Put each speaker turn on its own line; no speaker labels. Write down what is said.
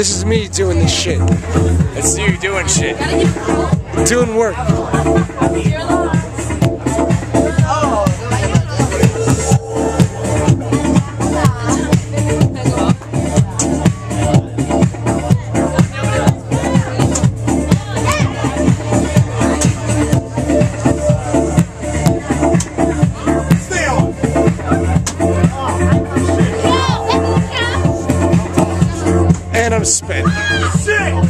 This is me doing this shit.
It's you doing shit.
Doing work. and I'm spent. Shit!